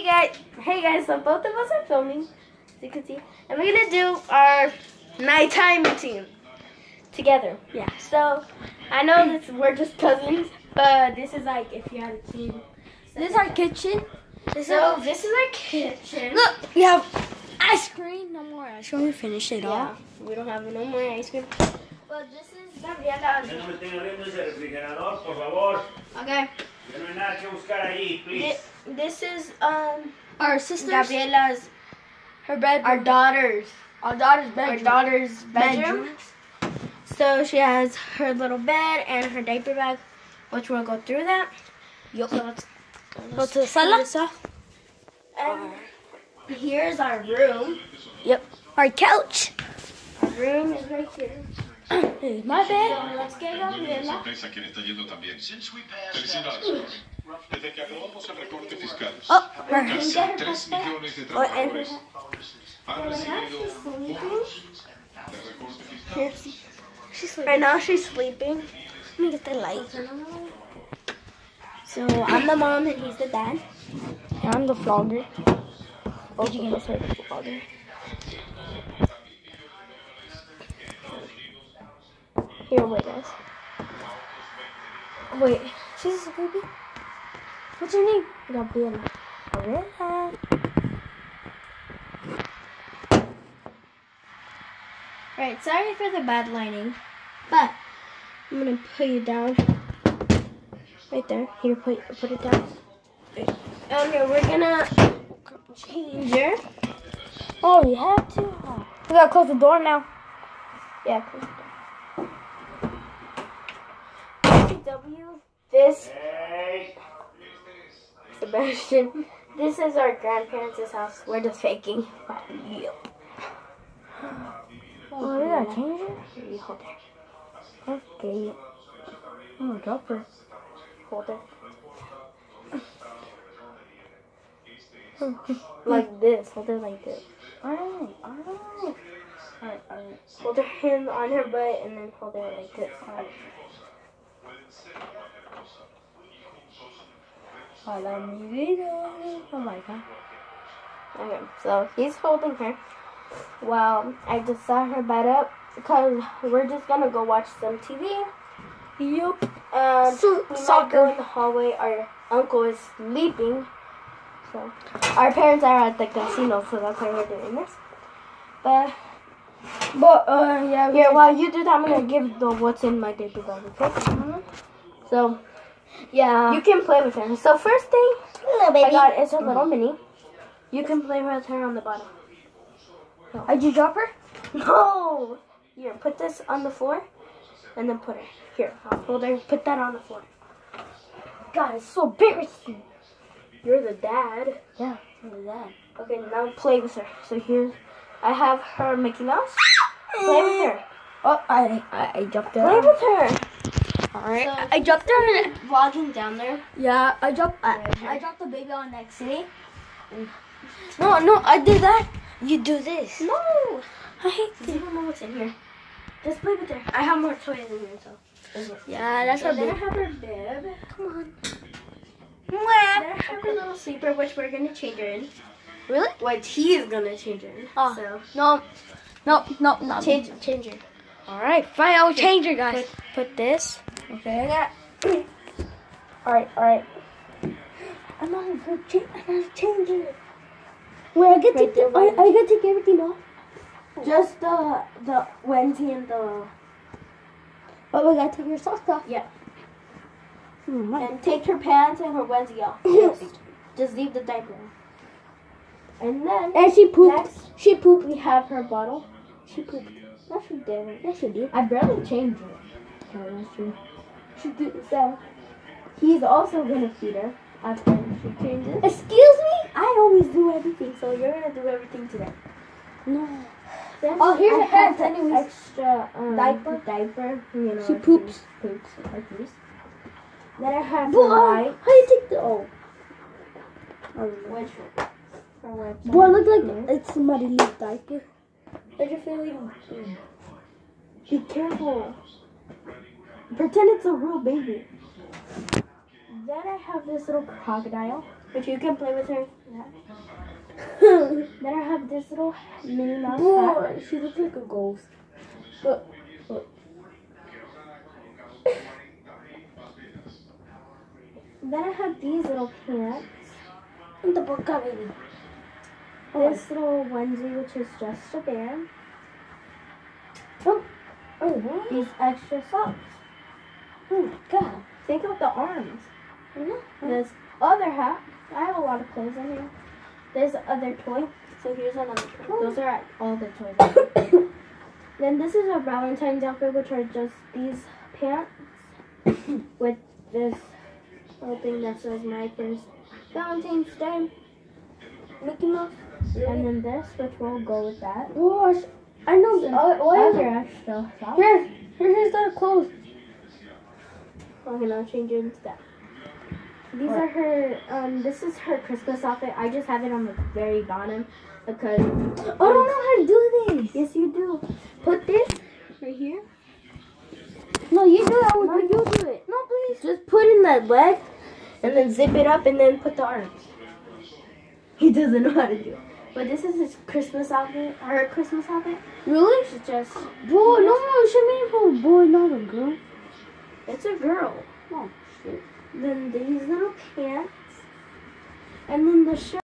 Hey guys, hey guys, so both of us are filming, as you can see, and we're gonna do our nighttime routine together. Yeah, so I know this we're just cousins, but this is like if you had a team. This is our kitchen. This So is this is our kitchen. look. We have ice cream. No more ice cream. We finished it Yeah, all. we don't have no more ice cream. But this is Gabriela's. No me estén abriendo ese refrigerador, por favor. Okay. Que no hay nada que buscar ahí, please. Thi- This is um Our sisters. Gabriela's, Her bed. our daughter's, our daughter's our bedroom. daughter's bedroom. Bedroom. So she has her little bed and her diaper bag, which we'll go through that. Yup. So let's Go to the sala. And here's our room. Yep. Our couch. Our room is right here. This is my So bed. let's get Gabriela. sorpresa quien está yendo también. Felicidades. Desde que aprobamos el recorte fiscal, Oh, her. casi get her 3 passport? millones de and trabajadores han right now recibido she's sleeping. bonos de recorte fiscal. Here. She's Right now she's sleeping. Let me get the light. So I'm the mom and he's the dad. And I'm the vlogger. Oh, you gonna say the Here, wait, guys. Wait. She's a baby. What's your name? Gabriela. Gabriela. Right, sorry for the bad lighting, but I'm gonna put you down. Right there. Here, put put it down. Okay, we're gonna change her. Oh, we have to. We gotta close the door now. Yeah, close it down. W. This Hey, Sebastian. This is our grandparents' house. We're just faking. Yep. Oh, we gotta change it? Hold her. Okay. Oh, drop her. Hold her. like this. Hold her like this. Alright, alright. Alright, alright. Hold her hand on her butt and then hold her like this. Mi vida. Oh my god. Okay, so he's holding her. Well, I just set her bed up because we're just gonna go watch some TV. Yup. And So- we might soccer. go in the hallway. Our uncle is sleeping. So our parents are at the casino, so that's why we're doing this. But But, uh, yeah. here, while you do that, I'm gonna give the what's in my diaper bag, okay? So Yeah. you can play with her. So first thing little I got is a little mm-hmm. mini. You can play with her on the bottom. Uh, did you drop her? No! Here, put this on the floor and then put her here. I'll hold her. Put that on the floor. God, it's so embarrassing. You're the dad. Yeah, look at that. Okay, now play with her. So here's, I have her Mickey Mouse. Play with her. Oh, I, I, I dropped her. Play with her. Alright. So- I, I dropped her. in- Vlogging down there. Yeah, I dropped. I, I dropped the baby on next city. No, no, I did that. You do this. No! I hate You don't know what's in here. Just play with her. I have more toys in here, so. Yeah, that's our So then I baby. have her bib. Come on. Then I have her little sleeper, which we're gonna change her in. Really? Which he is gonna change her in. Oh. So No, no, no, no. change, change her. Alright, fine. I'll change her, guys. Put, put this. Okay, I got. Alright, alright. I'm not gonna change. I'm not changing it. Wait, I get Right to. there, I, right I get to take everything off. Just the the Wendy and the But we gotta take your socks off. yeah. Hmm, And take her pants and her Wendy off. Yes. Just leave the diaper. And then And she pooped. next She pooped. we have her bottle. She pooped. No, she didn't. Yes, she did. I barely changed it. Oh, that's true. She did so. He's also gonna feed her after she changes. Excuse me? I always do everything, so you're gonna do everything today. No. Then Oh, here's I her have anyways. Extra um, Diaper? Diaper. You know, She poops. Poops like this. Then I have Boy, the white. how do you take the oh? Which one? Boy, look like it's somebody's diaper. Are you feeling? Be careful. Pretend it's a real baby. Then I have this little crocodile. Which you can play with her. then I have this little Minnie Mouse. Boy, she looks like a ghost. Look. Then I have these little pants. And the book baby. This oh. little onesie, which is just a bear. Oh, oh what? These extra socks. Oh my god. Think of the arms. I know. This other hat. I have a lot of clothes in here. There's the other toy. So here's another toy. Those are all the toys. then this is a Valentine's outfit, which are just these pants with this little thing that says my first Valentine's Day. Mickey Mouse. And then this, which will go with that. Gosh, I know. Some Uh, why is other extra. Here, here's the clothes. Okay, now change it into that. These are her, um, this is her Christmas outfit. I just have it on the very bottom because, I don't know how to do this. yes you do. Put this right here. No, you do it. No, you do it. No, please. Just put in that leg and then zip it up and then put the arms. He doesn't know how to do it. But this is his Christmas outfit, her Christmas outfit. Really? It's just, Boy, no, no, she made it for a boy, not a girl. It's a girl. Oh, shit. Then these little pants. And then the shirt.